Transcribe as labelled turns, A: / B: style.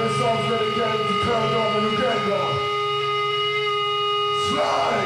A: That song's dedicated to Paragon and Uganda. Slide!